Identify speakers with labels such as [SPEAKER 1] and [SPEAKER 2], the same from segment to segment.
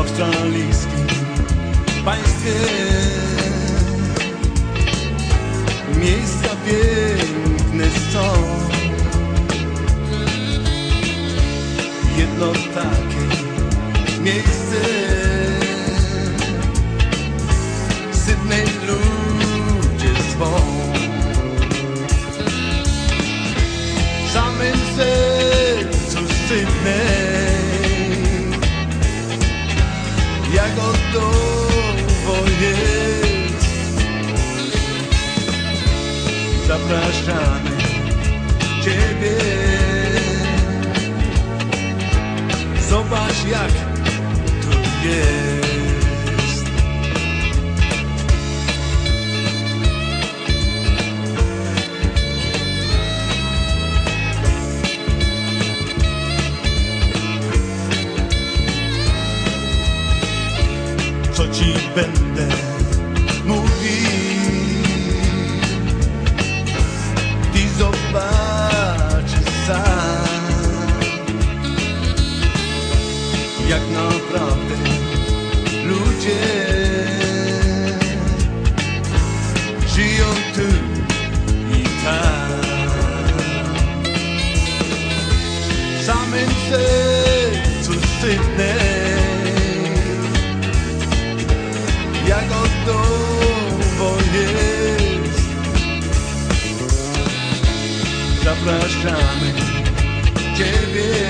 [SPEAKER 1] australijskim państwie. Miejsca piękne są. Jedno takie miejsce Jak gotowo jest. Zapraszamy Ciebie. Zobacz jak tu jest te vender. Zapraszamy Ciebie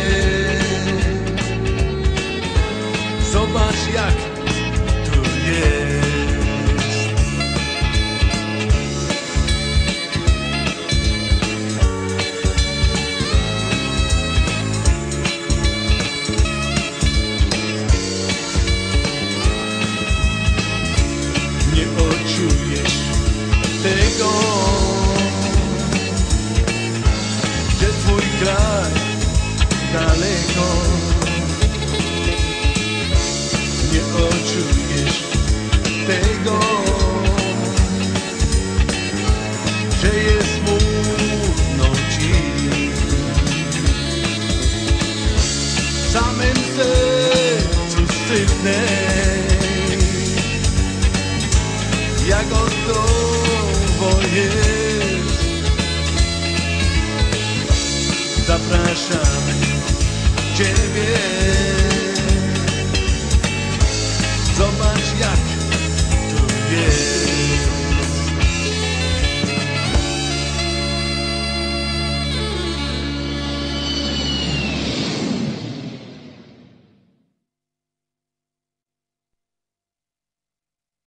[SPEAKER 1] Sercu Sydney jak gotowo jest Zapraszamy Ciebie